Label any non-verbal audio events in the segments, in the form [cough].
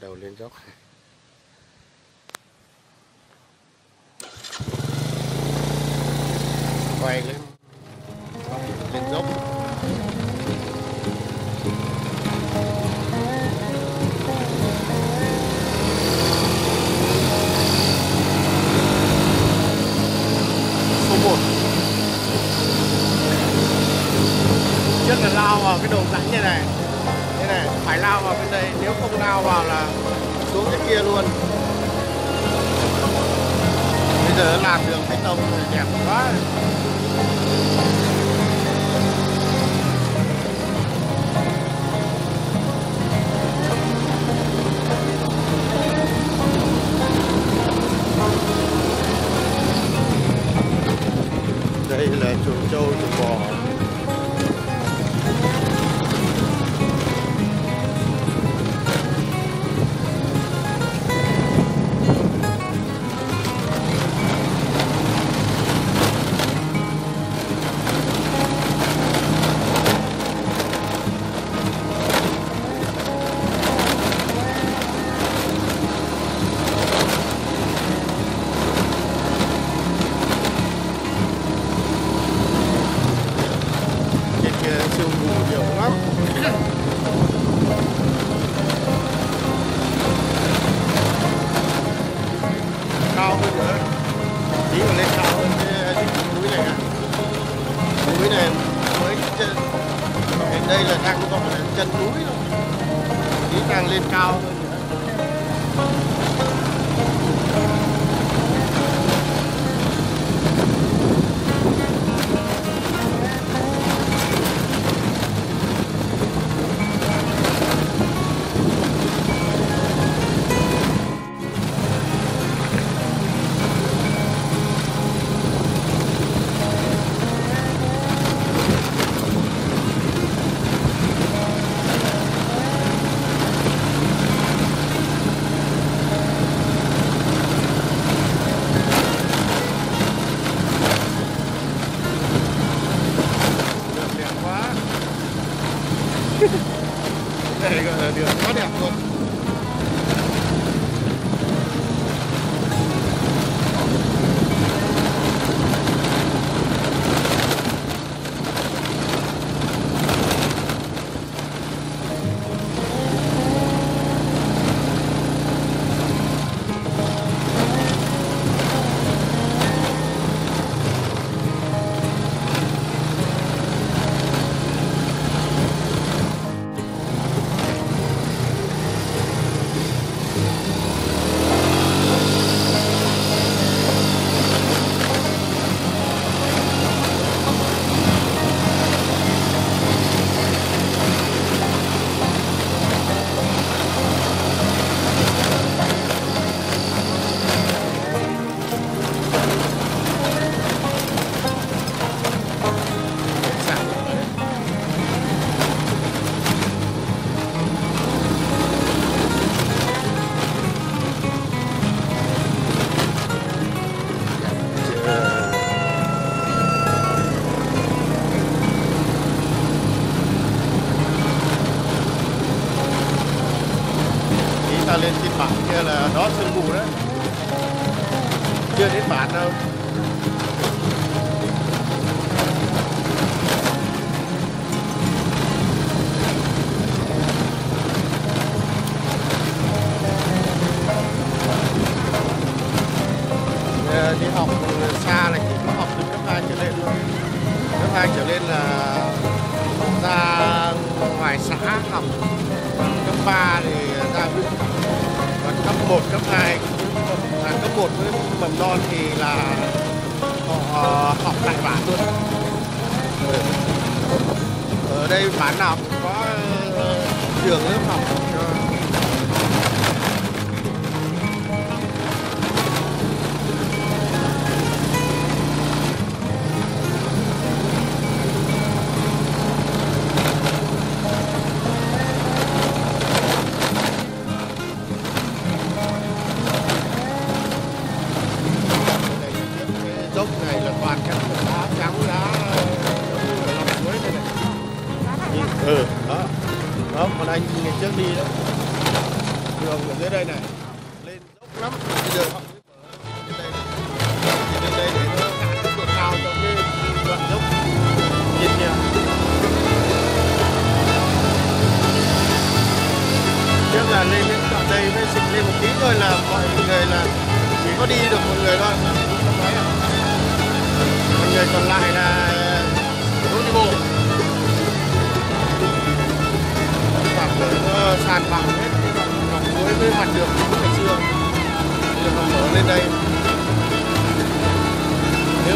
đầu lên dốc.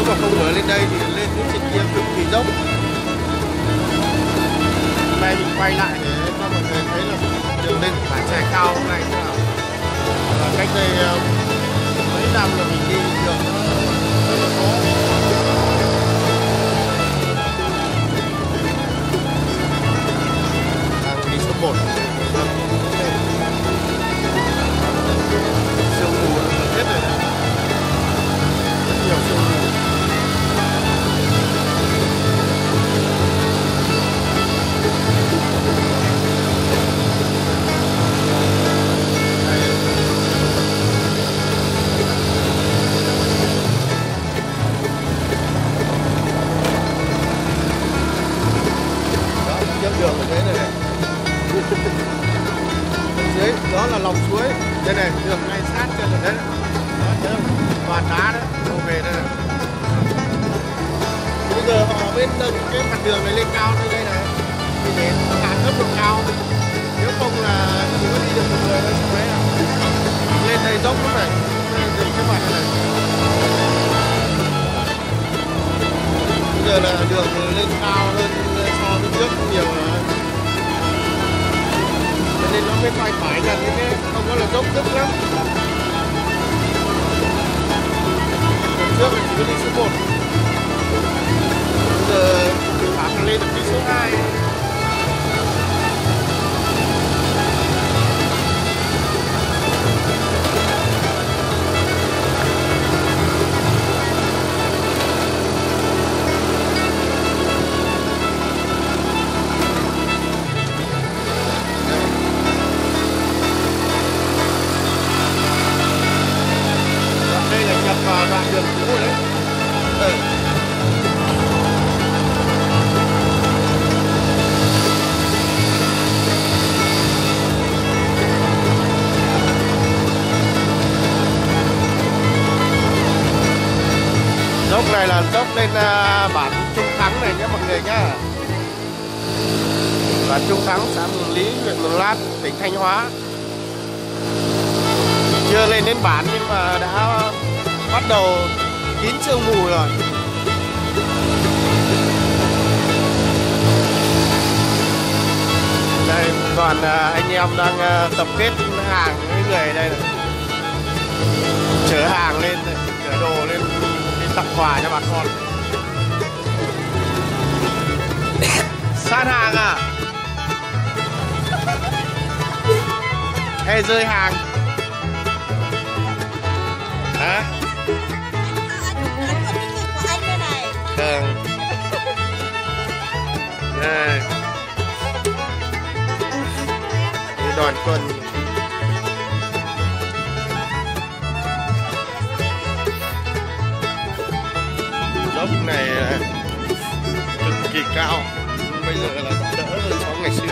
Mà không mở lên đây thì lên những trên kia cực kỳ dốc. Hôm nay mình quay lại để cho mọi người thấy là đường lên của bản trải cao hôm nay thế nào và cách đây ờ, mấy năm là mình đi đường nó rất là khó đang đi số 1 Bên đó là lòng suối. Đây này đường ngay sát chân ở đấy. Đó thấy không? Toàn đá đấy đổ về đây này. Bây giờ họ bên ờ, tầng cái mặt đường này lên cao như đây này. Thì để cản thấp độ cao. Nếu không là chỉ có đi được một người thôi xong đấy à lên đây dốc lắm này. Đây, dừng cái mặt này bây giờ là đường lên cao hơn so với trước nhiều rồi nên nó mới phải phải dần như thế không có là dốc tức lắm. Còn trước là chỉ có đi số 1 bây giờ từ thoảng lên được đi số 2 dốc này là dốc lên à, bản Trung Thắng này nhé mọi người nhá bản Trung Thắng xã Mường Lý huyện Mường Lát, tỉnh Thanh Hóa. Chưa lên đến bản nhưng mà đã bắt đầu kín sương mù rồi. Đây toàn à, anh em đang à, tập kết hàng với người đây này. Chở hàng lên, chở đồ lên tặng quà cho bà con. Sát hàng à? Hay rơi hàng. Hả? Thường, đây. Này đoàn quân. Ốc này ờ, cực kỳ cao. Bây giờ là đỡ hơn so ngày xưa.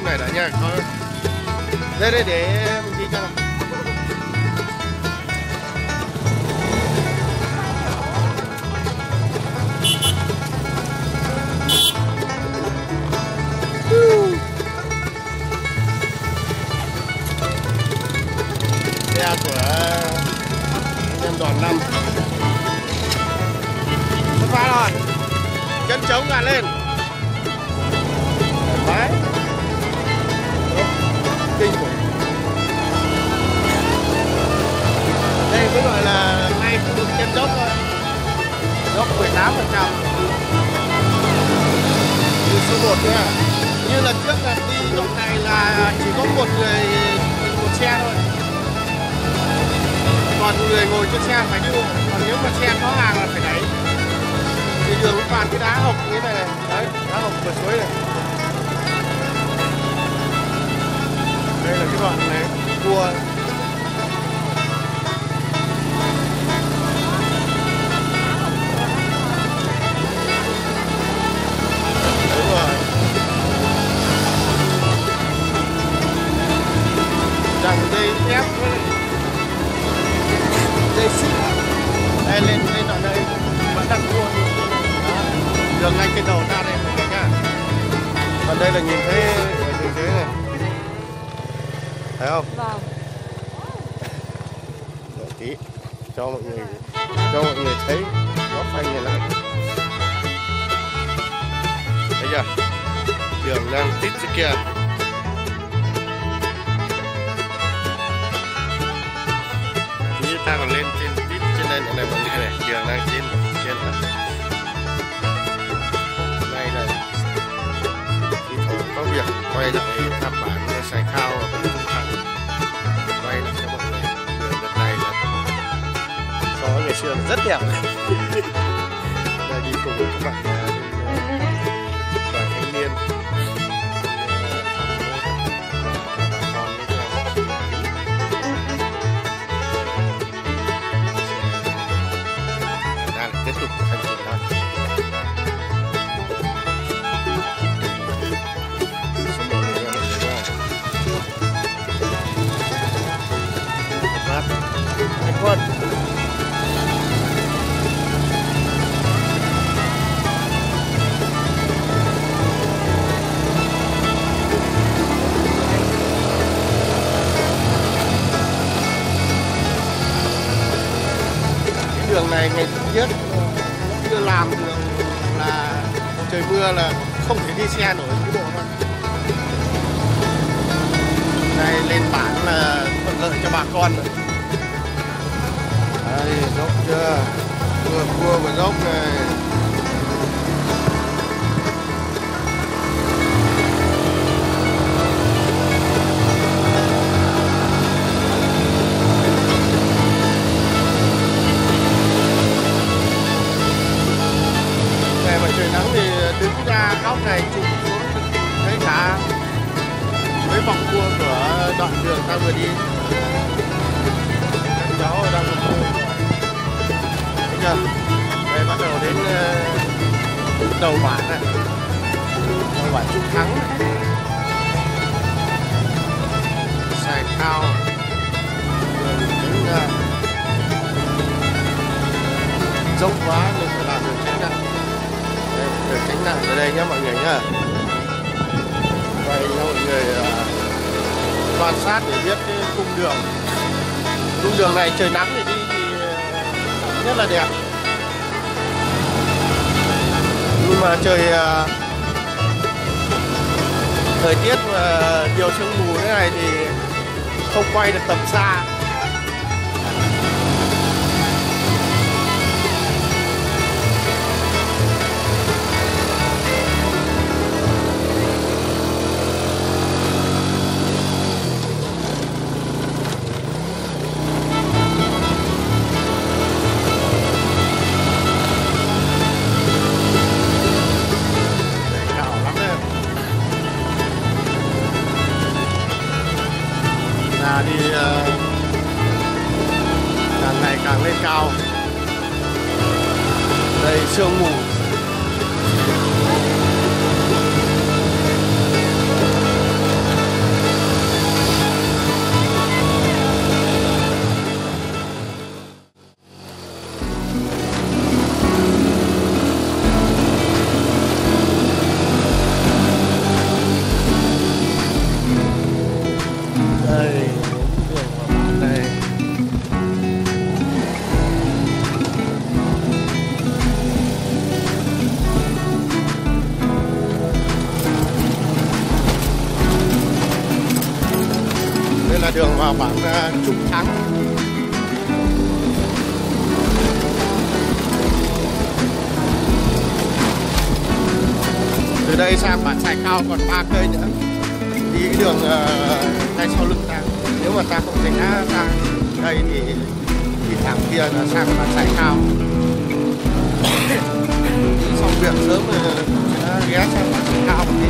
Phim này đã nha. Đây đây để 18 phần trăm. Như số 1 nữa như lần trước là đi đoạn này là chỉ có một người một xe thôi. Còn người ngồi trên xe phải đi bộ. Còn nếu mà xe có hàng là phải đẩy. Thì đường nó toàn cái đá hộc như thế này. Này đấy, đá hộc vượt suối này. Đây là cái đoạn này, cua. Dây xích đây lên lên đoạn đây vẫn đang cua đường ngay cái đầu ra đây mọi người nhá còn đây là nhìn thấy ở dưới này. Thấy không? Vâng. Tí cho mọi người cho mọi người thấy góc phanh này lại. Thấy chưa? Đường đang tít dưới kia. Tí ta còn lên nữa này mọi người này. Đường đang trên trên này đây này khi thoảng có việc quay lại thăm bản sài khao ở bên trung thắng quay lại cho mọi người. Đường đợt này là với ngày xưa là rất đẹp. [laughs] Đây đi cùng với các bạn đường này ngày trước chưa làm đường là trời mưa là không thể đi xe nổi cái bộ mà Này lên bản là thuận lợi cho bà con rồi. Đây, dốc chưa? Vừa cua vừa dốc này. Nắng thì đứng ra góc này chụp xuống, thấy cả mấy vòng cua của đoạn đường ta vừa đi. Các cháu đang cua thấy chưa? Đây bắt đầu đến ờ, đầu bản này. Đầu bản trung thắng. Này. sài cao đường đứng ra. Dốc quá được tránh nạn ở đây nhé mọi người nhá. Quay cho mọi người à, quan sát để biết cái cung đường. Cung đường này trời nắng thì đi thì à, rất là đẹp. Nhưng mà trời à, thời tiết nhiều sương mù thế này thì không quay được tầm xa. ba cây nữa. Đi cái đường uh, ngay sau lưng ta nếu mà ta không tránh đá ra đây thì thì thẳng kia là sang bán chạy cao [coughs] xong việc sớm rồi đã ghé sang bán chạy cao một tí.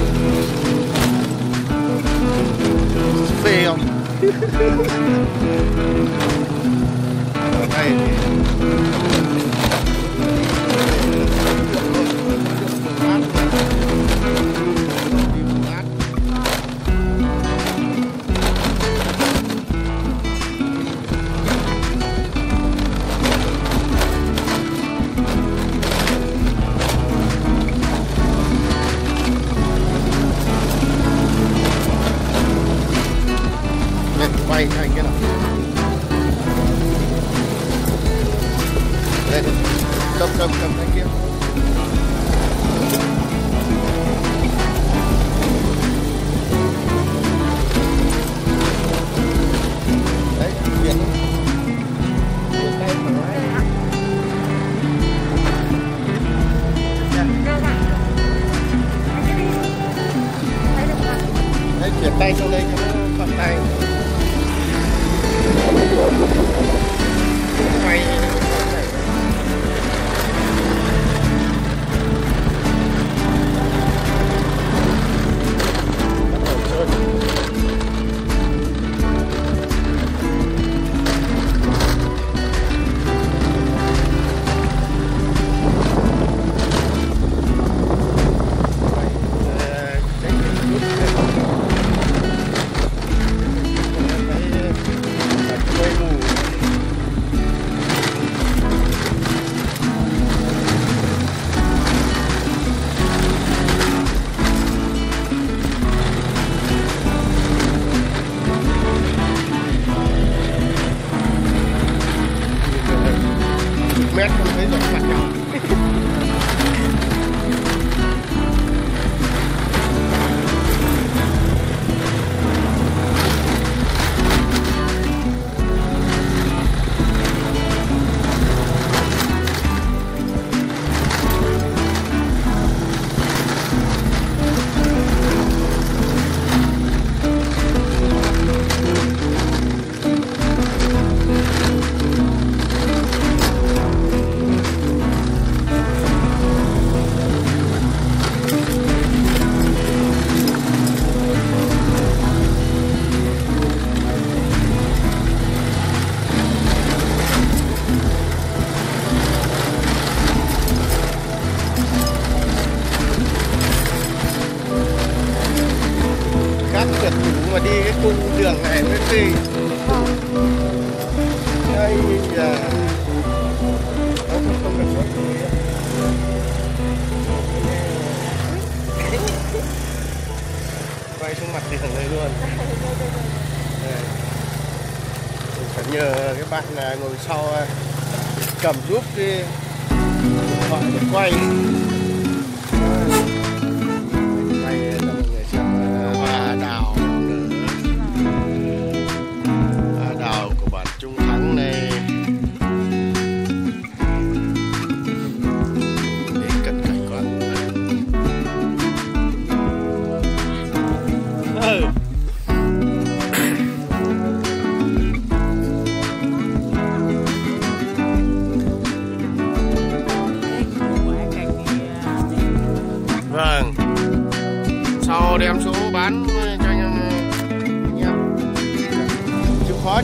Phê không? [laughs] Ở đây thì cảm giúp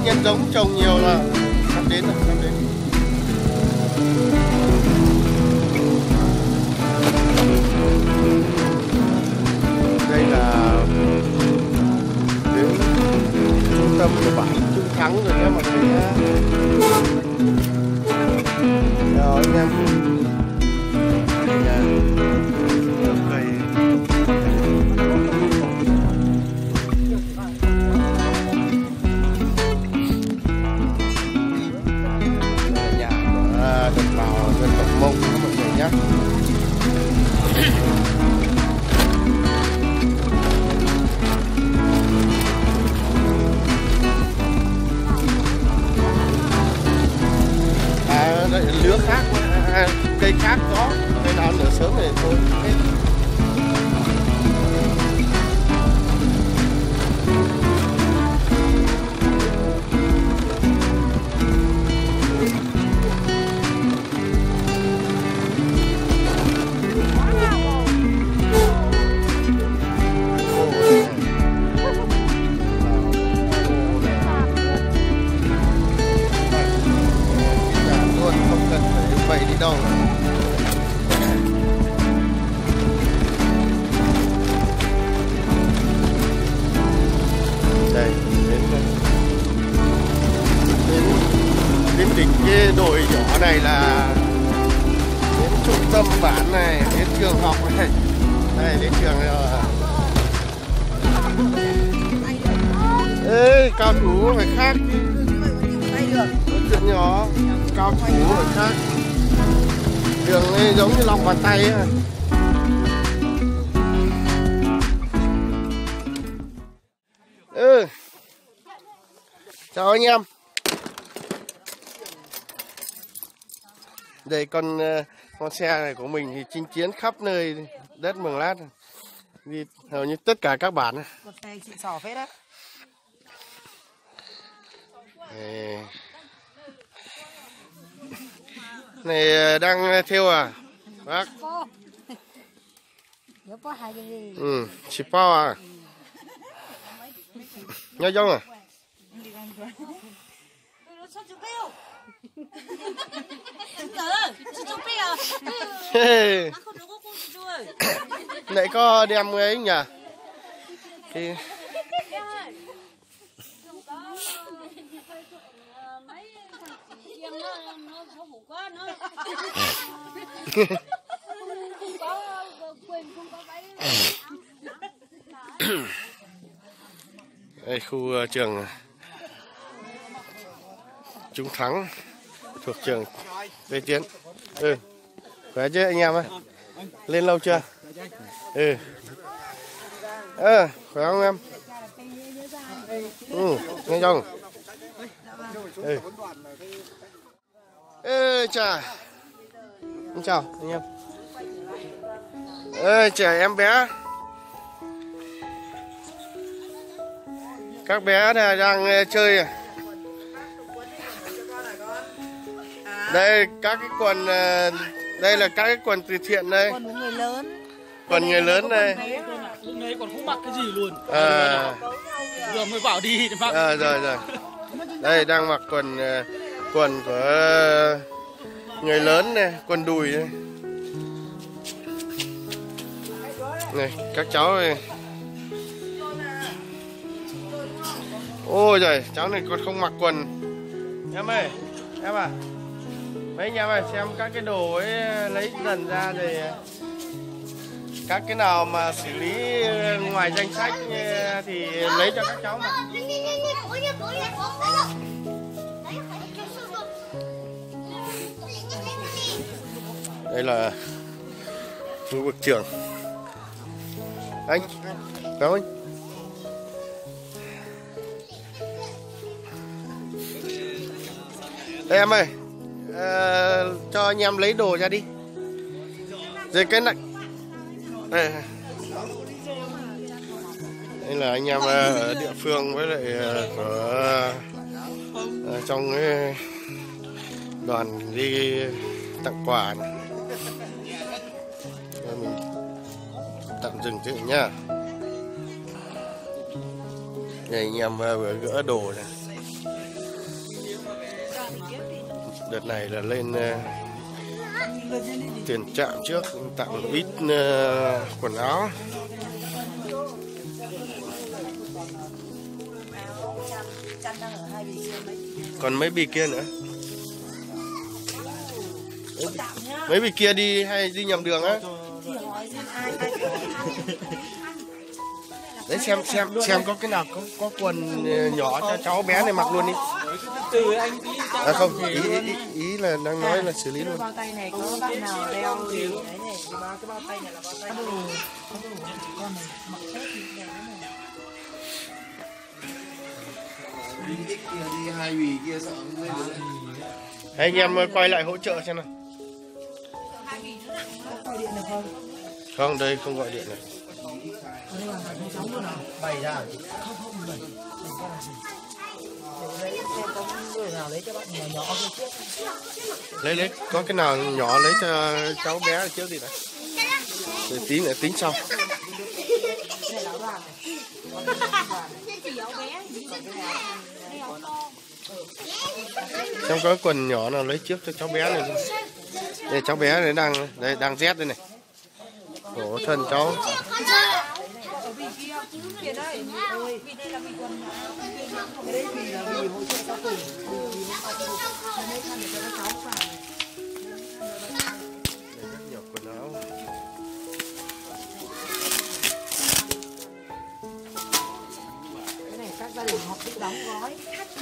nhân giống trồng nhiều là chào anh em. Đây con ờ, con xe này của mình thì chinh chiến khắp nơi đất Mường Lát. Đi hầu như tất cả các bản. Xe sò phết này ờ, đang theo à? Bác. Ừ chỉ bao à? Nhau giống à Ơi, chị chụp bây giờ. Hey, Nó không đúng có cô chị rồi. lại có đem ấy nhỉ thì [laughs] đây khu ờ, trường Trung Thắng, thuộc trường Lê Tiến. Ừ. Khỏe chứ anh em ơi lên lâu chưa? Ừ. Ờ khỏe không em? Ừ nghe không ừ. Ê, chà. Chào, anh em. Ê trẻ em bé. Các bé này đang ờ, chơi à. Đây các cái quần ờ, đây là các cái quần từ thiện đây. Một người lớn. quần người lớn đây. lúc đấy còn không mặc cái gì luôn. À, vừa mới bảo đi thì mặc. À rồi rồi. Đây đang mặc quần ờ, quần của người lớn này quần đùi này này các cháu này ôi trời cháu này còn không mặc quần. Em ơi em à mấy anh em ơi, xem các cái đồ ấy, lấy dần ra thì các cái nào mà xử lý ngoài danh sách thì lấy cho các cháu mà. Đây là khu vực trường anh cảm ơn đây em ơi Ờ, cho anh em lấy đồ ra đi. Rồi cái này. Đây đây. Là anh em ờ, ở địa phương với lại ờ, ở trong cái đoàn đi tặng quà này. Mình tạm dừng chứ nhá. Đây, anh em vừa gỡ đồ này. Đợt này là lên ờ, tiền trạm trước, tặng ít ờ, quần áo. Còn mấy bì kia nữa? Mấy bì kia đi hay đi nhầm đường á? Đấy xem xem xem có cái nào có có quần ờ, nhỏ cho cháu bé này mặc luôn đi. Từ anh à không ý, ý, ý là đang nói là xử lý luôn. Bao tay này có bạn nào đeo gì đấy này thì bao cái bao tay này là bao tay đồ có đồ con này. mặc hết thì đẹp đấy này Hai anh em quay lại hỗ trợ xem nào. Không đây không gọi điện này bảy là phải luôn bày ra không không mình gì lấy lấy, có cái nào nhỏ lấy cho cháu bé trước đi đã để tí nữa tính sau. Trong cái có quần nhỏ nào lấy trước cho cháu bé này đây, cháu bé đấy đang, đây, đang rét đây này. Khổ thân cháu vị đây đây là vị quần cái đấy vì là vì hỗ trợ cao tuổi vì nó cao tuổi nên đây khăn để cho các cháu vào rất nhiều quần áo cái này các gia đình học đóng gói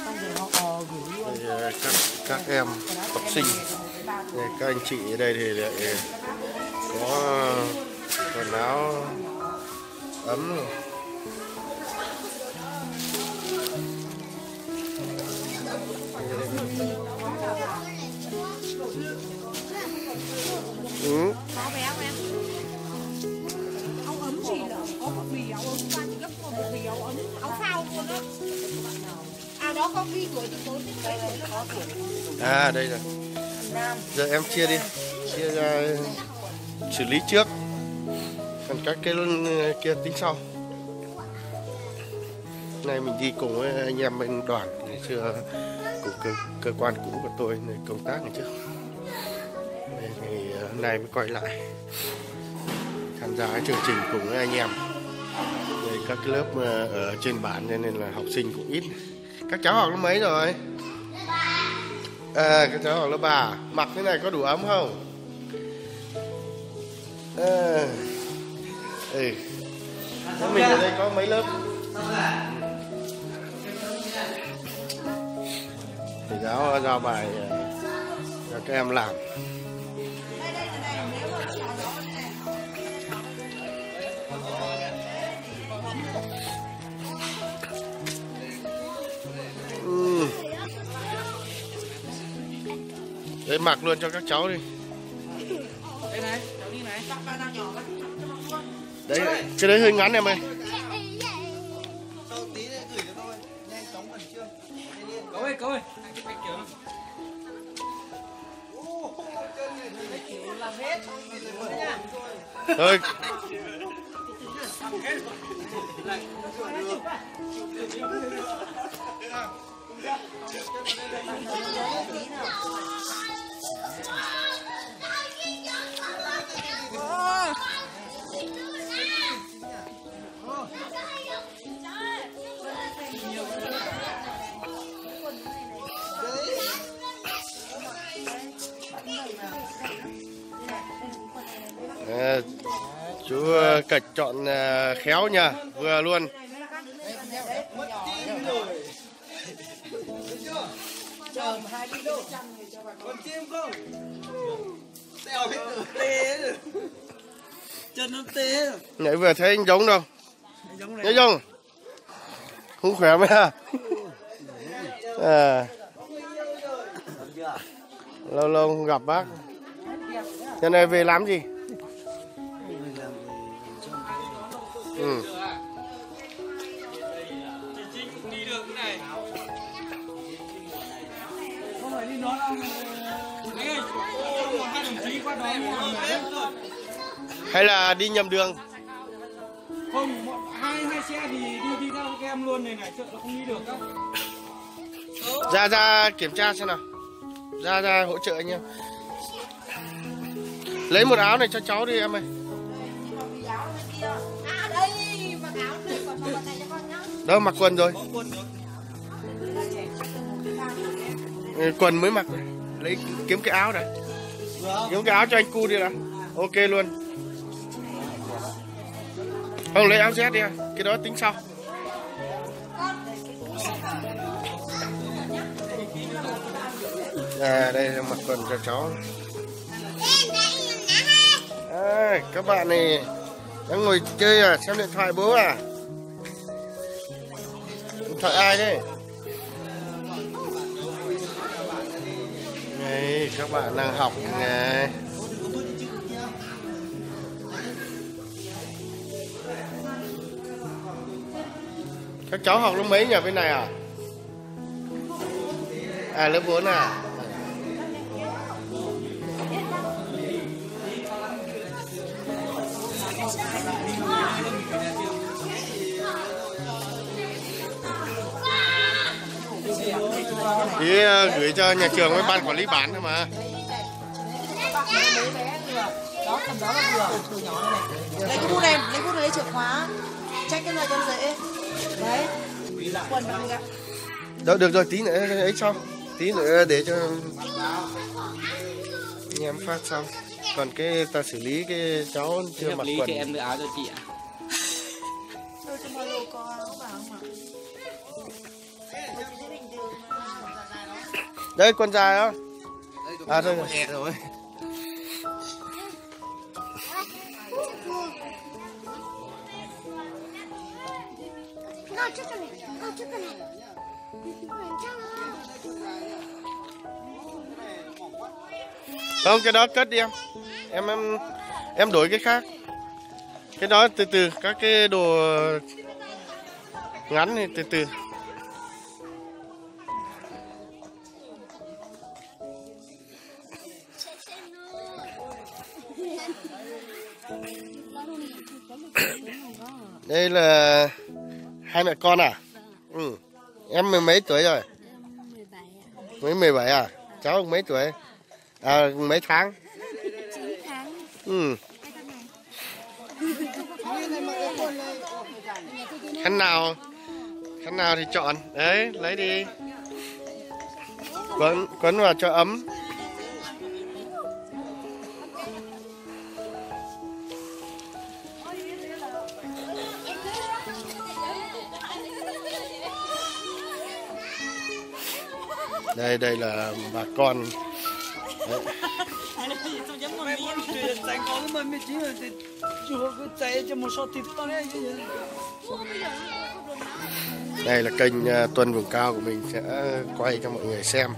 bây giờ họ ờ, gửi luôn các các em học sinh về các anh chị ở đây thì lại có quần áo ấm rồi. À có tuổi từ tối đến đây À đây rồi. Giờ em chia đi. Chia ra xử lý trước. Còn các cái kia tính sau. Nay mình đi cùng với anh em bên đoàn ngày xưa cùng cơ, cơ quan cũ của tôi công tác ngày trước. Đây thì ờ, hôm nay mới quay lại tham gia cái chương trình cùng với anh em. Đây, các lớp ờ, ở trên bản cho nên là học sinh cũng ít. Các cháu học lớp mấy rồi? À, các cháu học lớp ba Mặc thế này có đủ ấm không? À. Ừ. Thế mình ở đây có mấy lớp? Thầy giáo ờ, giao bài ờ, cho các em làm Đấy mặc luôn cho các cháu đi Đây này, cháu đi này. Đấy, cái đấy hơi ngắn em ơi Cậu ơi, cậu ơi. Thôi à, Chú ờ, cạch chọn ờ, khéo nha Vừa luôn hai Con chim không? Tèo hết. Tê. Chân nó tê Nhảy Nãy vừa thấy anh giống đâu Nhớ giống Không khỏe mấy ha. à Lâu lâu không gặp bác Thế này về làm gì Ừ. Đi được cái này. Không phải đi nó đâu. Hay là đi nhầm đường Không, hai hai xe thì đi đi theo các em luôn này này, sợ là không đi được đâu. Ra ra kiểm tra xem nào Ra ra hỗ trợ anh em Lấy một áo này cho cháu đi em ơi Đâu mặc quần rồi. Ừ, quần mới mặc. Lấy kiếm cái áo này. Kiếm cái áo cho anh cu đi nào. Ok luôn. Không lấy áo Z đi à. Cái đó tính sau. À đây là mặc quần cho cháu. À, Các bạn này Đang ngồi chơi à? Xem điện thoại bố à? Điện thoại ai đấy Đây, các bạn đang học này Các cháu học lớp mấy nhà bên này à? À lớp 4 à? Thì ờ, gửi cho nhà trường với ban quản lý bán thôi mà. Mấy bé vừa đó tầm đó là vừa từ nhỏ này này lấy cái bút này lấy bút này lấy chìa khóa. Check cái này cho dễ. Đấy. Quần bằng ạ Được, được rồi, tí nữa ấy sau Tí nữa để cho anh em phát xong. Còn cái ta xử lý cái cháu chưa mặc quần. em đưa áo cho chị ạ Đây, quần dài không? À, thôi rồi. Không, cái đó cất đi em Em em em đổi cái khác Cái đó từ từ, các cái đồ ngắn thì từ từ Đây là hai mẹ con à? Ừ. Em mười mấy tuổi rồi? Mới 17 à? Cháu mấy tuổi? À, mấy tháng? 9 tháng. Ừ. Khăn nào? Khăn nào thì chọn. Đấy, lấy đi. Quấn, quấn vào cho ấm. Đây, đây là bà con. Đấy. Đây là kênh à, Tuần Vùng Cao của mình sẽ quay cho mọi người xem.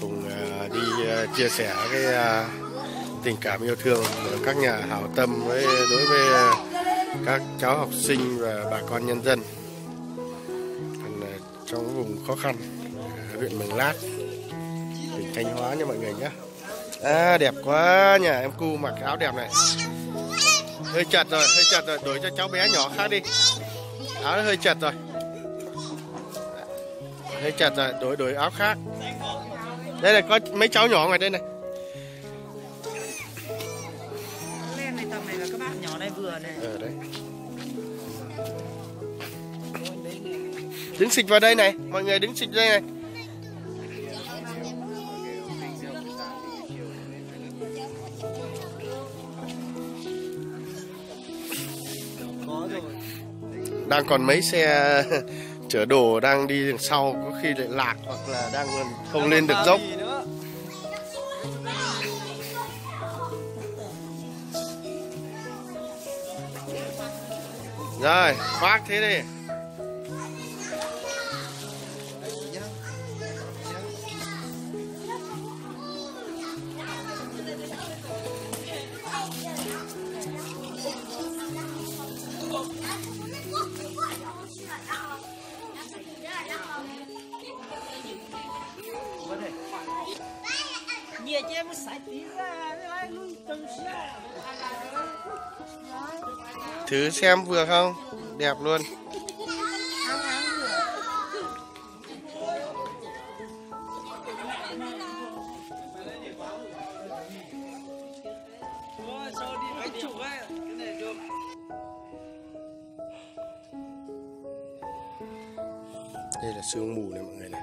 Cùng à, đi à, chia sẻ cái tình cảm yêu thương của các nhà hảo tâm với đối với các cháu học sinh và bà con nhân dân. Trong vùng khó khăn huyện Mường Lát. Tỉnh Thanh Hóa nha mọi người nhé à, đẹp quá nhà em cu mặc áo đẹp này. Hơi chật rồi hơi chật rồi đổi cho cháu bé nhỏ khác đi. Áo nó hơi chật rồi. Hơi chật rồi đổi đổi áo khác. Đây là có mấy cháu nhỏ ngoài đây này. Len này tầm này là các bạn nhỏ này vừa này. ở đấy. Đứng xịt vào đây này mọi người đứng xịt đây này đang còn mấy xe [laughs] chở đồ đang đi đằng sau có khi lại lạc hoặc là đang không lên được dốc. rồi khoác thế đi 姐不杀鸡噻，那弄东西。Thử xem vừa không? Đẹp luôn. Đây là sương mù này mọi người này.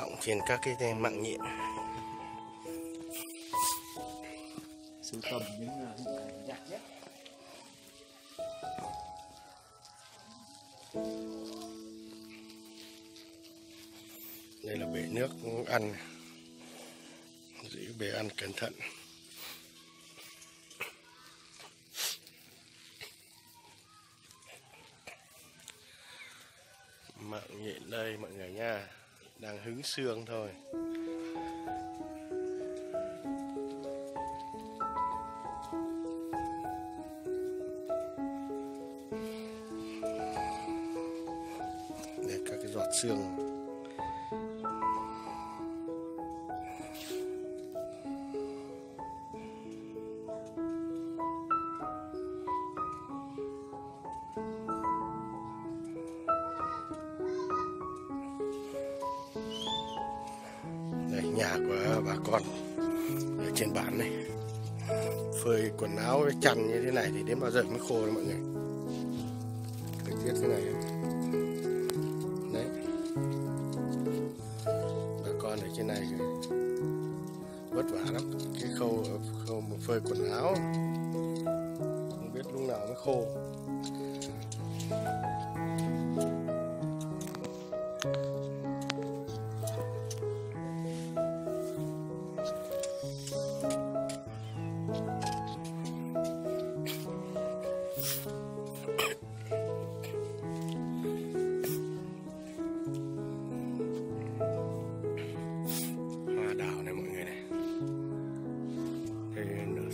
Động trên các cái mạng nhện. Sưu tầm những hình đẹp nhất. Đây là bể nước ăn. Giữ bể ăn cẩn thận. Mạng nhện đây mọi người nha hứng xương thôi. Đến bao giờ mới khô đó mọi người. Thời tiết thế này. Đấy. Bà con ở trên này vất vả lắm. Cái khâu khâu phơi quần áo, không biết lúc nào mới khô.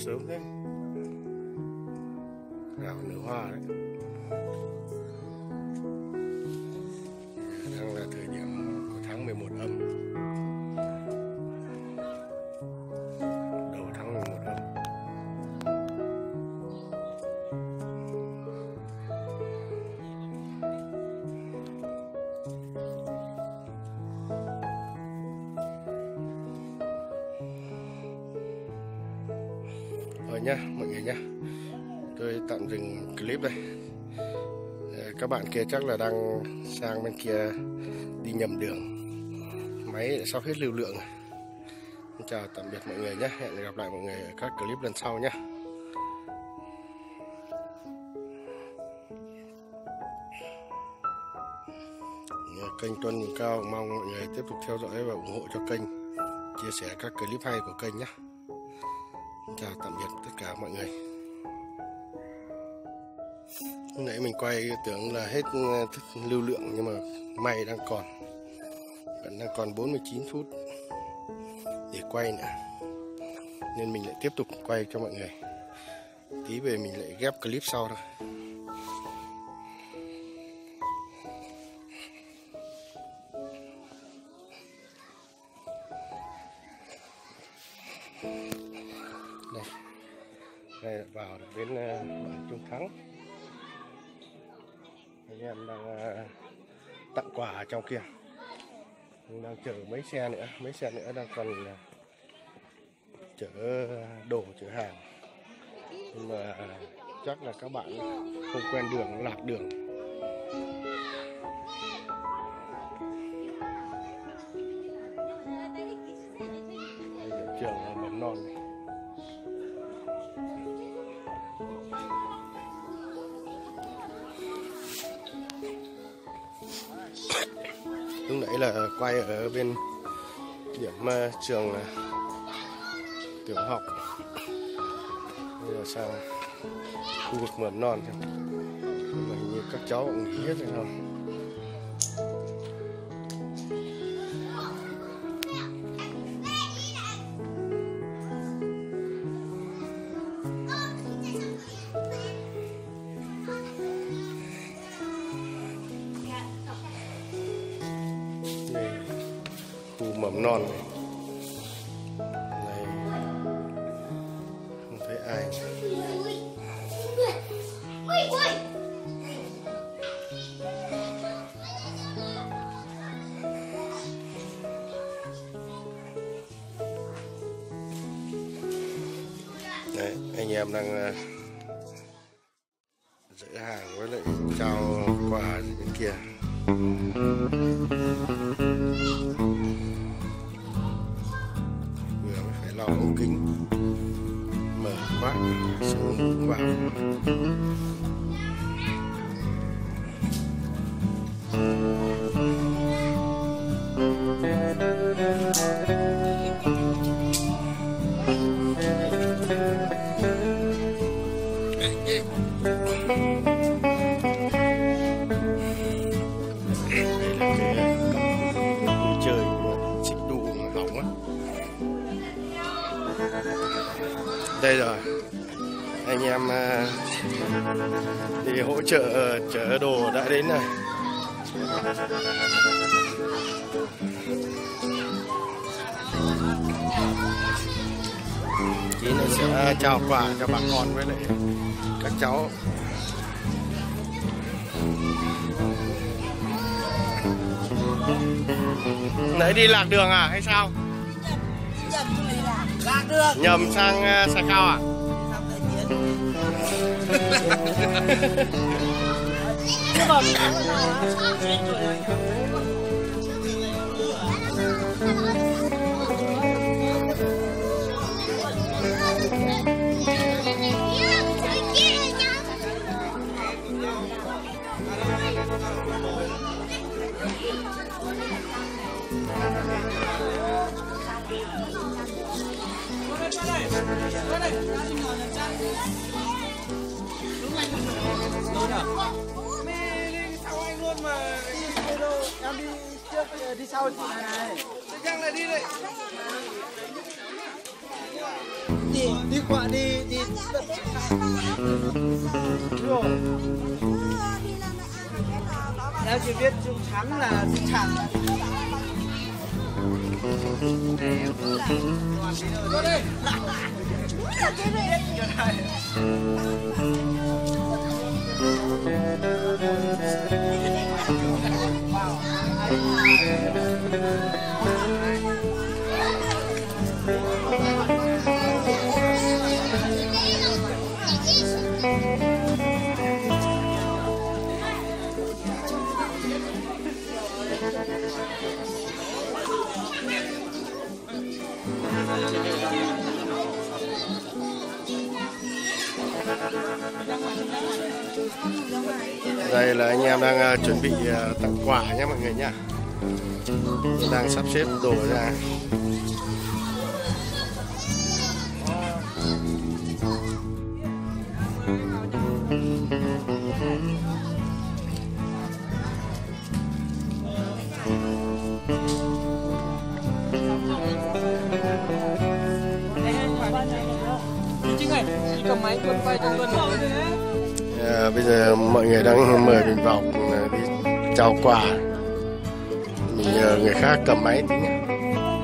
Nở sớm nhá, mọi người nhá. Tôi tạm dừng clip đây. Ờ, các bạn kia chắc là đang sang bên kia đi nhầm đường. Máy đã sắp hết lưu lượng. rồi. Xin Chào tạm biệt mọi người nhé. Hẹn gặp lại mọi người ở các clip lần sau nhé. Kênh Tuân Nhìn Cao mong mọi người tiếp tục theo dõi và ủng hộ cho kênh. Chia sẻ các clip hay của kênh nhé. Chào tạm biệt tất cả mọi người. Nãy mình quay tưởng là hết ừ, lưu lượng nhưng mà may đang còn. Vẫn đang còn 49 phút để quay nữa. Nên mình lại tiếp tục quay cho mọi người. Tí về mình lại ghép clip sau thôi. Chở mấy xe nữa, mấy xe nữa đang còn chở đồ, chở hàng. Nhưng mà chắc là các bạn không quen đường, lạc đường. Quay ở bên điểm ờ, trường ờ, tiểu học. Bây giờ sang khu vực mầm non thôi mà hình như các cháu cũng nghỉ hết rồi không non này này không thấy ai Ui. Đấy, anh em đang trao quà cho bà con với lại các cháu. Nãy đi lạc đường à hay sao? Dần à, à? lạc đường nhầm sang uh, Sài Cao à? Xong đi đi đi sau chị này Thế chắc là đi đây đi đi qua đi đi rồi theo chị biết chữ thắng là chữ trắng Vô đây đây là anh em đang à, chuẩn bị à, tặng quà nhé mọi người nhá. Đang sắp xếp đồ ra. Cầm máy quay cho tuần À, bây giờ mọi người đang mời mình vào à, đi trao quà. Mình nhờ người khác cầm máy. Tí nhé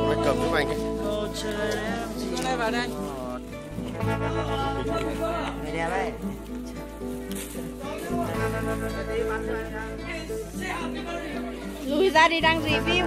máy cầm giúp anh ấy. đây vào đây. Người đẹp đấy Lùi ra đi. Đang review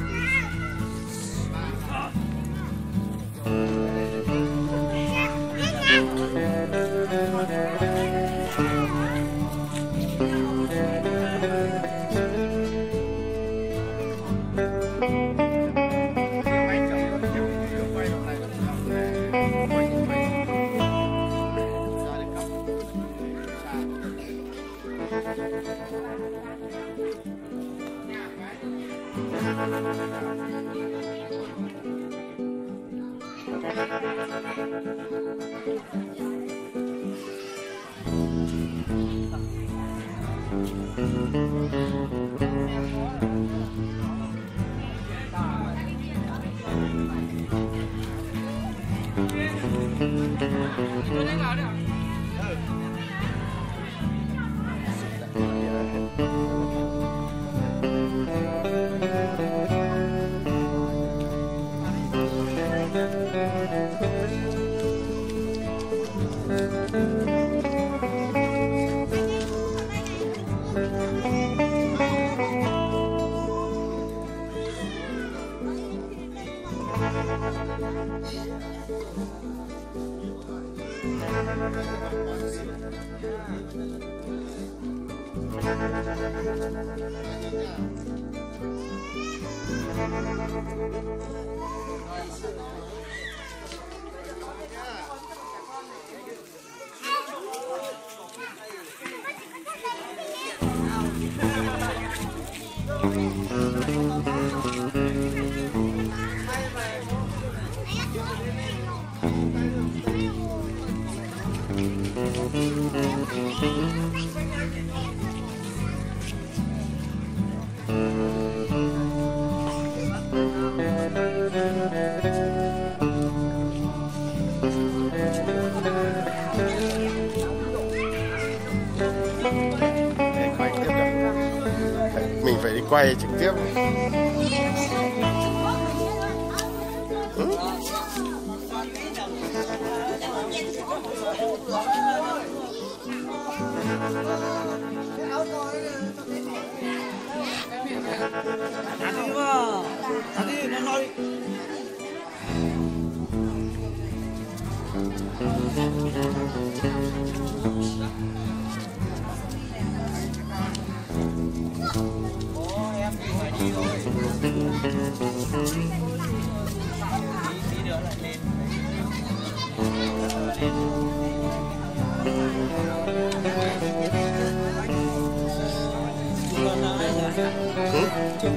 quay trực tiếp. ăn đi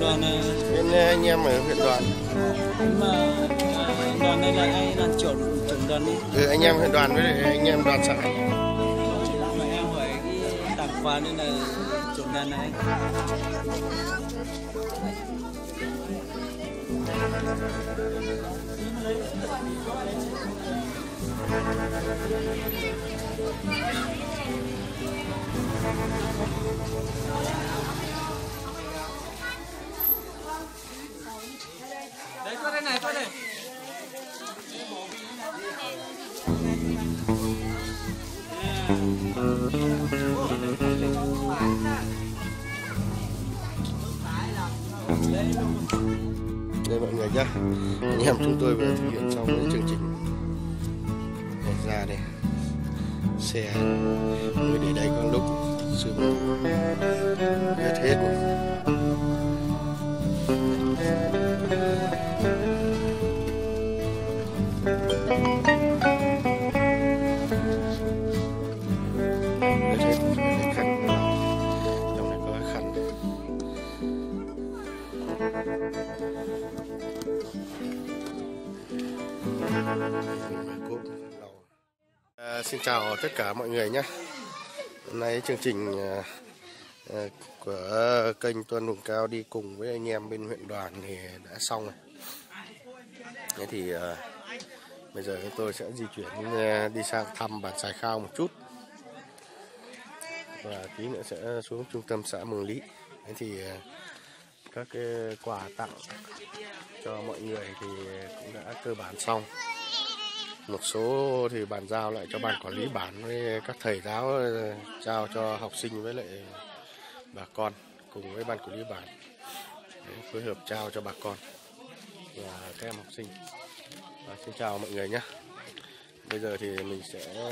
đoàn là bên ờ, anh em ở huyện đoàn mà đoàn đây là ai? Là trưởng trưởng đoàn đi. Ừ, anh em huyện đoàn với lại anh em đoàn xã. mà em hỏi cái tặng quà nên là trưởng đoàn này đấy anh em chúng tôi vừa thực hiện xong cái chương trình này ra đây xe mới để đây con lúc sương hết hết rồi. Thank you. À, xin chào tất cả mọi người nhé. Hôm nay chương trình à, của kênh Tuân Vùng Cao đi cùng với anh em bên huyện đoàn thì đã xong rồi. Thế thì à, bây giờ chúng tôi sẽ di chuyển đi sang thăm bản Sài Khao một chút và tí nữa sẽ xuống trung tâm xã Mường Lý. Thế thì các cái quà tặng cho mọi người thì cũng đã cơ bản xong một số thì bàn giao lại cho ban quản lý bản với các thầy giáo ờ, giao trao cho học sinh với lại bà con cùng với ban quản lý bản. Để phối hợp trao cho bà con và các em học sinh. Và xin chào mọi người nhé. Bây giờ thì mình sẽ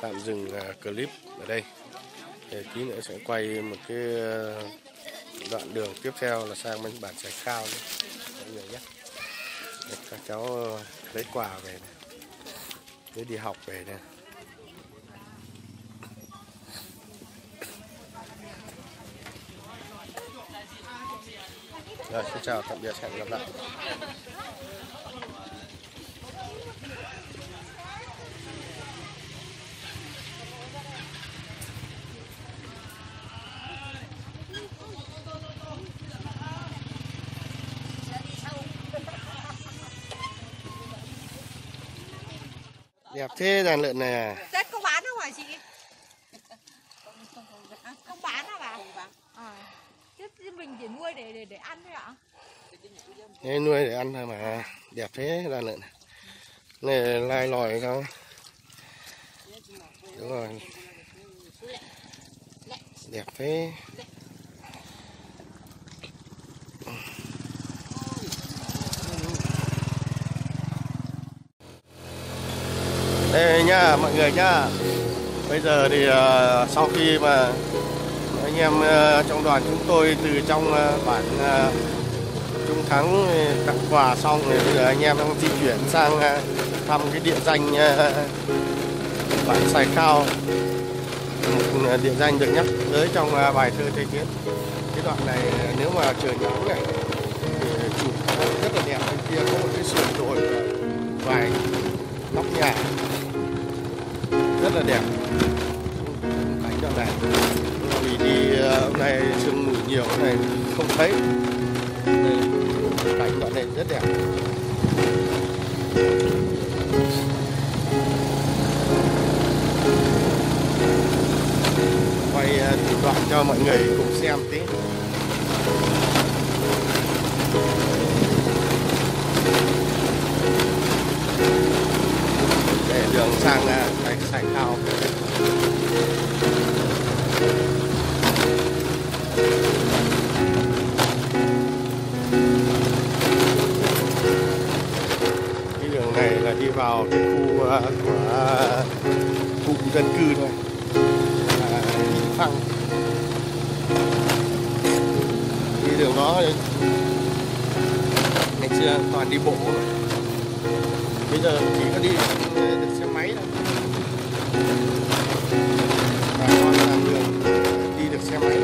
tạm dừng à, clip ở đây. Để tí nữa sẽ quay một cái ờ, đoạn đường tiếp theo là sang bên bản Sài Khao nữa. mọi người nhé. Để các cháu ờ, lấy quà về này để đi học về nè. rồi, xin chào, tạm biệt, hẹn gặp lại đẹp thế đàn lợn này à Tết có bán không hả chị? Không bán hả bà? À. Chứ chứ mình chỉ nuôi để để để ăn thôi ạ. Thế nuôi để ăn thôi mà đẹp thế đàn lợn này này lai lòi không đúng rồi đẹp thế đây nha mọi người nha. bây giờ thì uh, sau khi mà anh em uh, trong đoàn chúng tôi từ trong uh, bản uh, Trung Thắng tặng quà xong thì bây giờ anh em đang di chuyển sang uh, thăm cái địa danh uh, bản Sài Khao. Một địa danh được nhắc tới trong uh, bài thơ Tây Tiến cái đoạn này nếu mà trời nắng này thì chụp rất là đẹp. Bên kia có một cái sườn đồi vài nóc nhà là đẹp. Cảnh đoạn này, vì đi ờ, hôm nay sương mù nhiều này không thấy. Cảnh đoạn này rất đẹp. Quay ờ, đoạn cho mọi người cùng xem tí. Thank you đường sang à, cái sải cao cái đường này là đi vào cái khu à, của cụm dân cư thôi. Là phăng đi đường đó ngày xưa toàn đi bộ. thôi bây giờ chỉ có đi được xe máy thôi. Bà con làm đường đi được xe máy.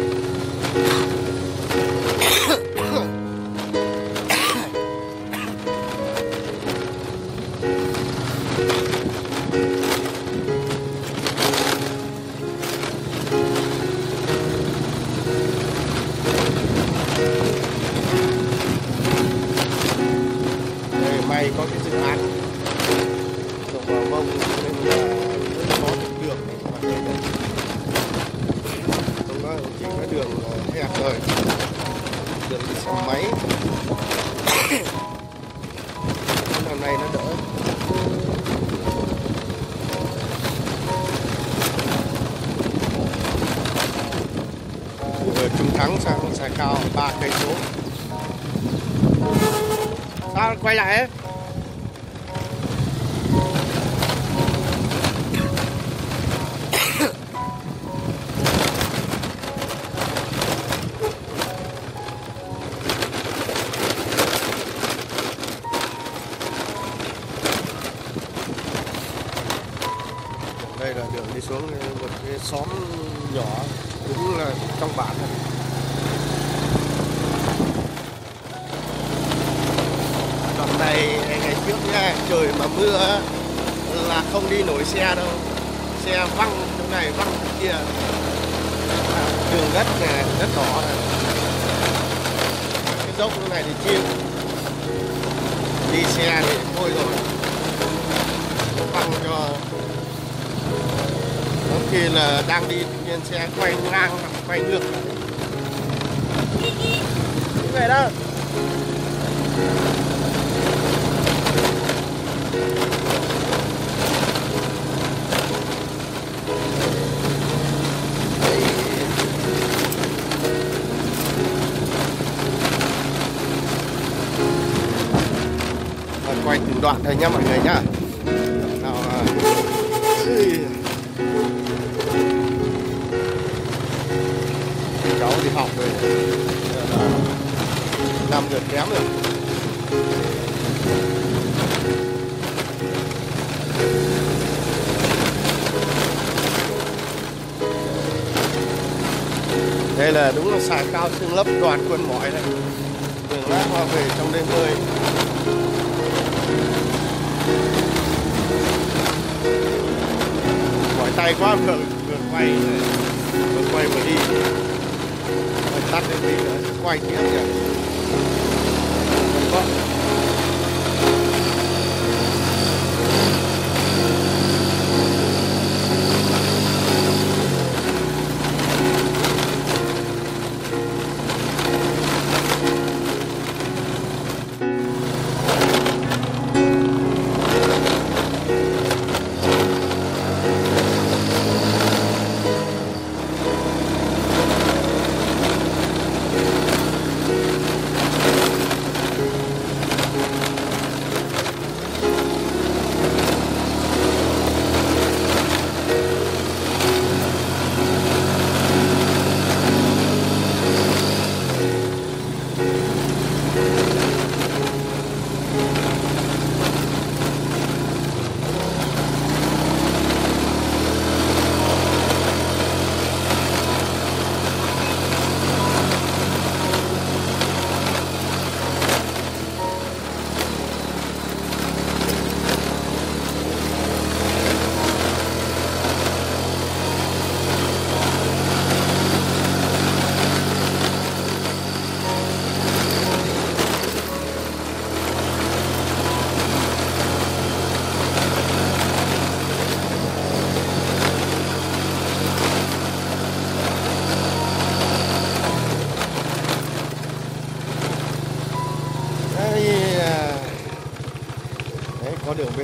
Đây, may có cái dự án. Thắng sang Sài Cao ba cây số. Sao quay lại ấy? Mưa là không đi nổi xe đâu. Xe văng chỗ này, văng chỗ kia. Đường đất này, đất đỏ này. Cái dốc chỗ này thì chịu đi xe thì thôi rồi. Văng cho. Có khi là đang đi tự nhiên xe quay ngang hoặc quay ngược. Về đâu? Từng đoạn thôi nhá mọi người nhá. Nào à. cháu đi học rồi. Năm giờ kém rồi. Đây là đúng là xài cao xương lấp đoàn quân mỏi này. Đường lát hoa về trong đêm mười tay quá, vừa vừa quay vừa quay vừa đi. Phải tắt lên đi quay tiếp nhỉ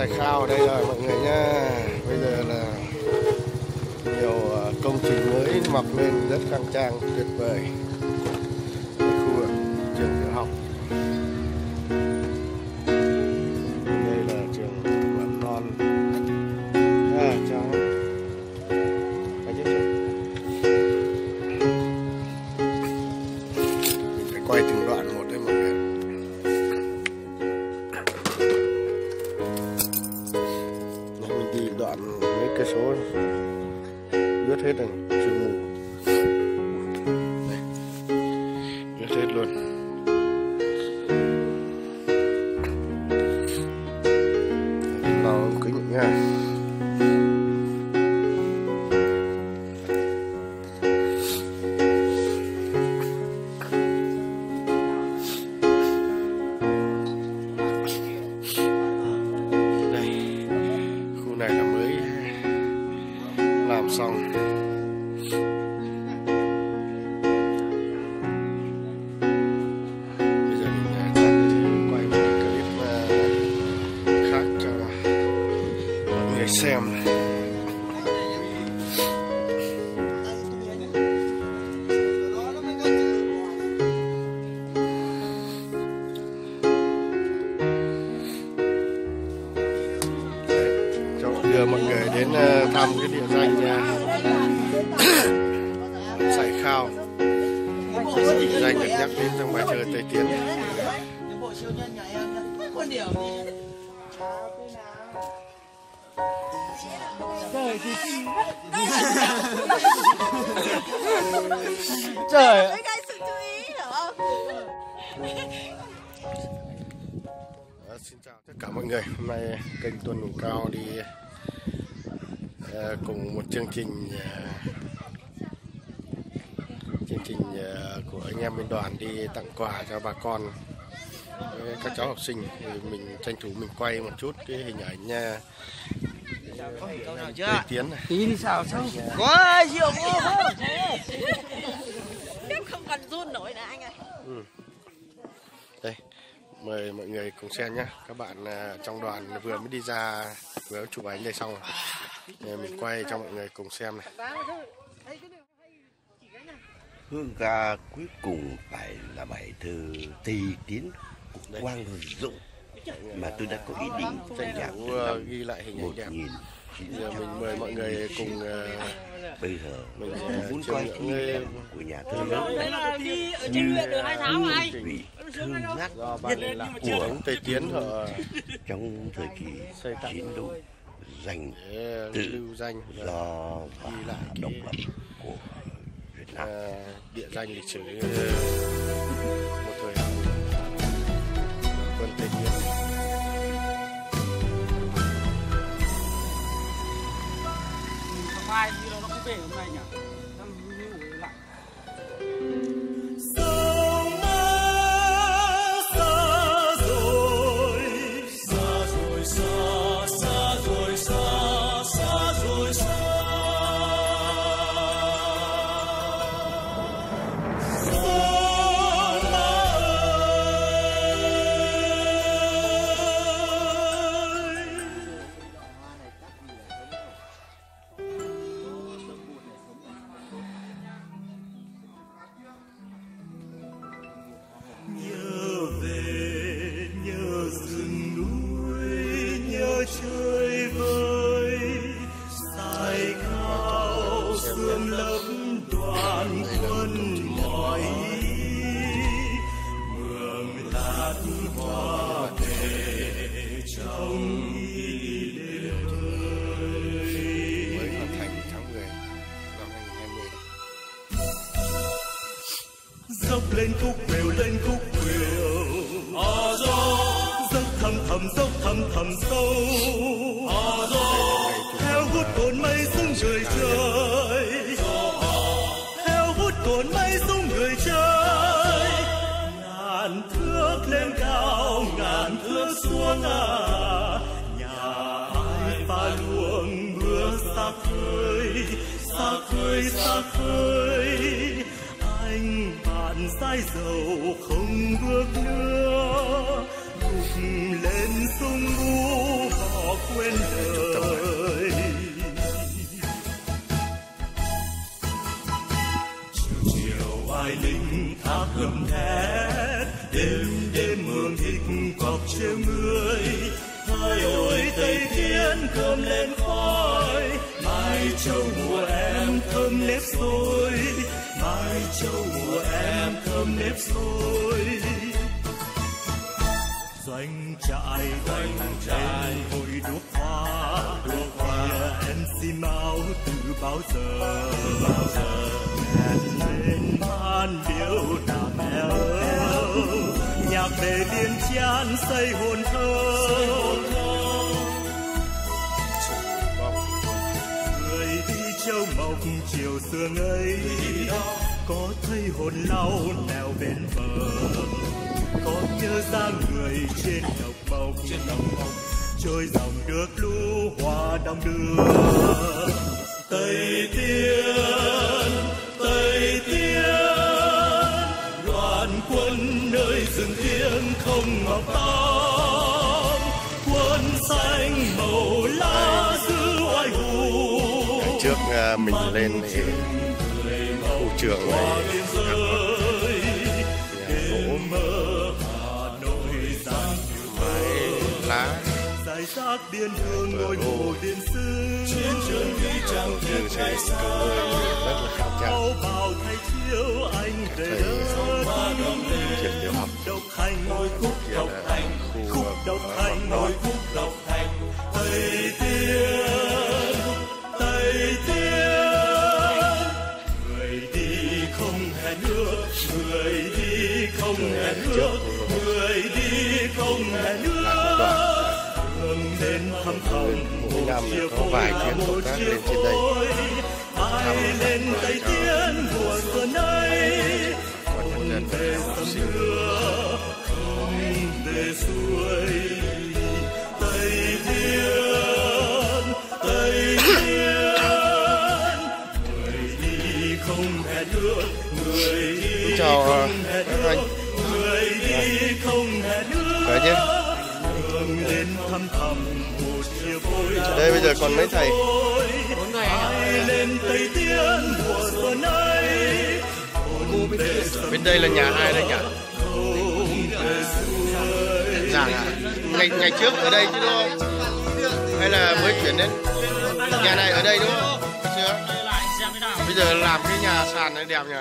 của bản Khao đây rồi, mọi người nha bây giờ là nhiều à, công trình mới mọc lên rất khang trang, tuyệt vời. Quà cho bà con với các cháu học sinh. Thì mình tranh thủ mình quay một chút cái hình ảnh nha nào Tây Tiến này. Tí đi sao sao? Quá rượu vô Không còn run nổi nữa anh ơi. đây mời mọi người cùng xem nhé các bạn à, trong đoàn vừa mới đi ra vừa chụp ảnh đây xong rồi. Mình quay cho mọi người cùng xem này Hương ca cuối cùng phải là bài thơ Tây Tiến của Quang Dũng mà tôi đã có ý định tranh nhạc từ năm ghi lại hình ảnh đẹp. 1900. giờ mình mời mọi người cùng ờ, Bây giờ mình ờ, muốn coi thi của nhà thơ lớn Đấy là đi ở trên huyện được hai tháng mà anh. vị thương ngát lạc của thống Tây Tiến họ trong thời kỳ chiến đấu giành Tự lưu danh và do và độc lập của Ờ, địa danh lịch sử. Ờ, một thời quân Tây Tiến Mai đi đâu nó cũng về hôm nay nhỉ? Thầm dốc thầm thầm sâu. Theo hút cồn mây xuống người trời. Theo hút cồn mây xuống người trời. Ngàn thước lên cao, ngàn thước xuống à. Nhà ai pha luồng mưa xa khơi xa khơi xa khơi. Anh bạn say dầu không bước nữa lên sông ngũ họ quên đời. Chiều ai lính thác gầm thét, đêm đêm mường thịt cọp chiều người hai ôi tây thiên cơm lên khói, mai châu mùa em thơm nếp xôi. Mai châu mùa em thơm nếp xôi doanh trại doanh trại. Hội đuốc hoa đuốc hoa. Em xin máu từ bao giờ? Bao giờ hẹn lên man điệu đà mẹ ơi nhạc về điên chán xây hồn thơ. Người đi châu mộc, chiều sương ấy. Có thấy hồn lau nèo bên bờ có nhớ ra người trên đồng mộc trên đồng mộc trôi dòng nước lũ hoa đong đưa. Tây tiên tây tiên đoàn quân nơi rừng thiêng không ngọc tam quân xanh màu lá giữ oai hùng trước à, mình lên thì khu trường này lá. Giải rác biên hương ngôi mộ điện sư. Chiến trường trăng trường xây công người rất là trang áo bào thay chiếu anh về trường tiểu học độc hành mỗi năm có vài chuyến công tác lên trên đây. Tiên mùa xuân ấy còn nhân dân về học sông sinh về suối tây thiên tây thiên người đi không hẹn ước người đi chào không hẹn các anh. người đi không hẹn ước đây bây giờ còn mấy thầy? Bên đây là nhà ai đây nhỉ? Giảng à ngày ngày trước ở đây chứ đúng không? Hay là mới chuyển đến nhà này ở đây đúng không? Xưa bây giờ làm cái nhà sàn này đẹp nhỉ?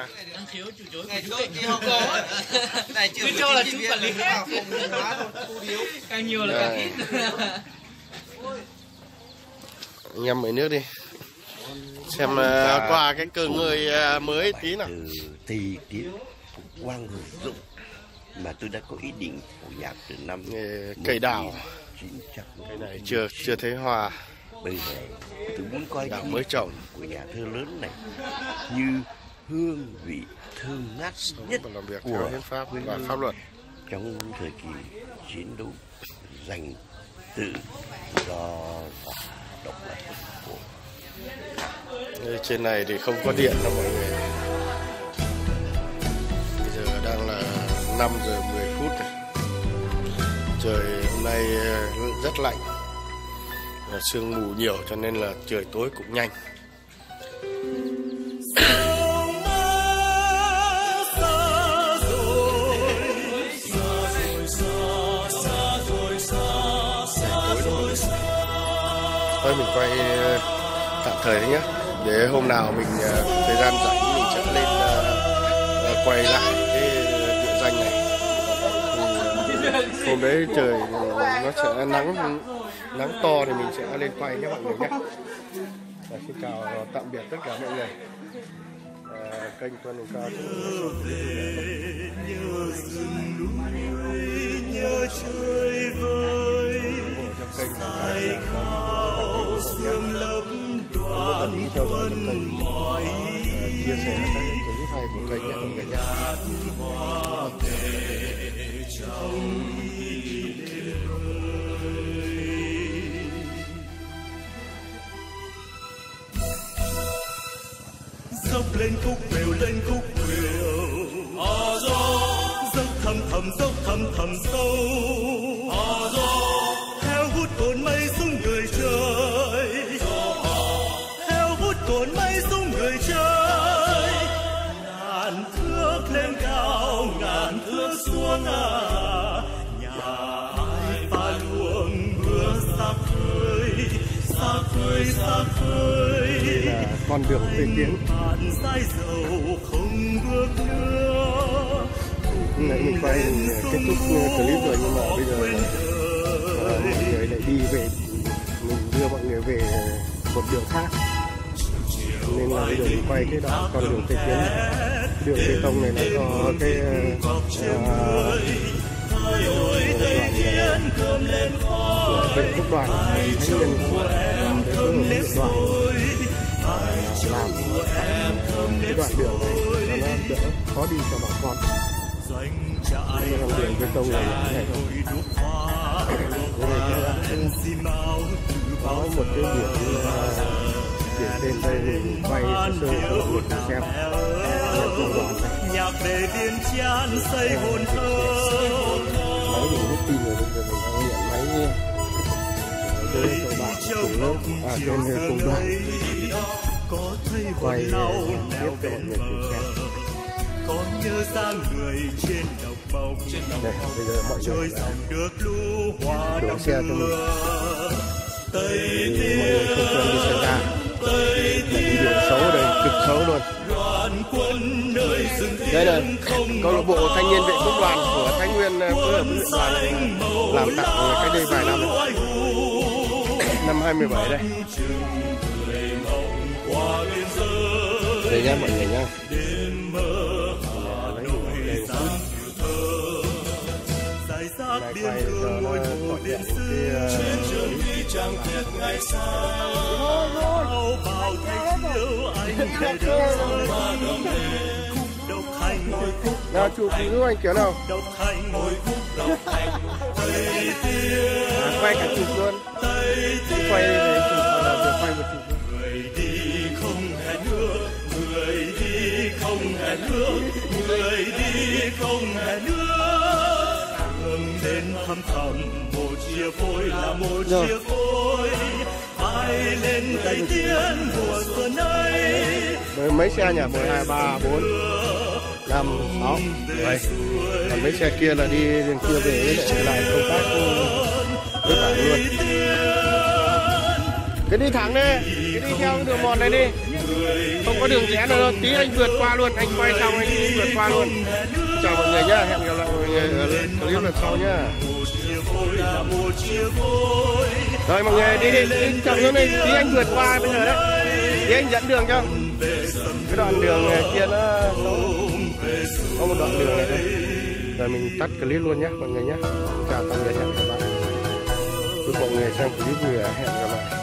Ngày trước thì không có. [laughs] Này chưa cho là chú quản lý hết. càng nhiều là càng ít [laughs] [laughs] anh em mấy nước đi xem uh, qua cái cờ người uh, mới tí nào từ tây tiến quang dũng mà tôi đã có ý định phổ nhạc từ năm cày đào. 1900. cái này chưa chưa thấy hoa bây giờ tôi muốn coi đào mới trồng của nhà thơ lớn này như hương vị thơm ngát nhất làm việc của hiến pháp và pháp luật trong thời kỳ chiến đấu giành tự do độc lập của trên này thì không có điện đâu mọi người. Bây giờ đang là 5 giờ 10 phút này. trời hôm nay ờ, rất lạnh. Sương mù nhiều cho nên là trời tối cũng nhanh. Thôi mình quay ờ, tạm thời đấy nhé để hôm nào mình ờ, thời gian rảnh mình sẽ lên ờ, ờ, quay lại cái địa danh này. Thì hôm đấy trời nó sẽ nắng nắng to thì mình sẽ lên quay nhé mọi người nhé. À, xin chào tạm biệt tất cả mọi người. À, kênh Tuần Hùng Cao nhớ nhớ trời vơi kênh sương lấp Tuần đoạn theo dõi kênh chia sẻ các clip hay của kênh nhé mọi người nhé dốc lên khúc khuỷu lên khúc khuỷu à gió dốc thầm thầm dốc thầm thầm sâu con đường tây tiến nãy mình quay mình kết thúc clip rồi nhưng mà bây giờ ờ, mọi người lại đi về mình đưa mọi người về một đường khác. Nên là bây giờ mình quay cái đoạn con đường tây tiến đường bê tông này nó có cái đoạn của vệ quốc đoàn thanh niên của hướng huyện đoàn làm cái đoạn đường này là nó đỡ khó đi cho bà con doanh trại cái con đường cái tông này như này có một cái biển ờ, biển trên đây mình quay sơ sơ của mình xem nhạc về điên chán xây hồn thơ máy mình hút pin rồi bây giờ mình đang nghiện máy cái cầu bạc à trên cùng đoàn có thấy quay tiếp bên bờ có nhớ ra người trên đồng bông đây bây giờ mọi người dòng nước lũ hoa đổ xe cho mình. tây thì mọi người không cần đi xảy ra tây đi đường xấu ở đây cực xấu luôn đoàn quân nơi rừng đây là câu lạc bộ thanh niên vệ quốc đoàn của Thái Nguyên phối hợp với huyện đoàn làm tặng cách đây vài năm năm 2017 đây. Đây nhá mọi người rác Này quay ngôi nó vẹn xưa cái, chẳng tiếc ngày xa bao thanh thiếu anh nào chụp giúp anh kiểu nào? À, quay cả chụp luôn. Tây quay để chụp hoặc là vừa quay vừa chụp luôn. người đi. Không hẹn nữa người đi không hẹn nữa người đi không hẹn nữa đường đến thăm thầm một chia phôi là một chia phôi ai lên tây tiên mùa xuân ấy Với mấy xe nhỉ? Một hai ba bốn năm sáu. Bảy còn mấy xe kia là đi đường kia về với lại lại công tác ừ, với bạn luôn. Cứ đi thẳng đi, cứ đi theo cái đường mòn này đi. Không có đường rẽ nữa đâu, tí anh vượt qua luôn, anh quay xong anh vượt qua luôn. Chào mọi người nhá, hẹn gặp lại mọi người ở clip lần sau nhá. Rồi mọi người đi đi đi, chậm xuống đi, tí anh vượt qua bây giờ đấy. Tí anh dẫn đường cho. Cái đoạn đường kia nó có một đoạn đường này thôi. Rồi mình tắt clip luôn nhé mọi người nhé chào tạm biệt, hẹn gặp lại. Chúc mọi người xem clip vui vẻ, hẹn gặp lại.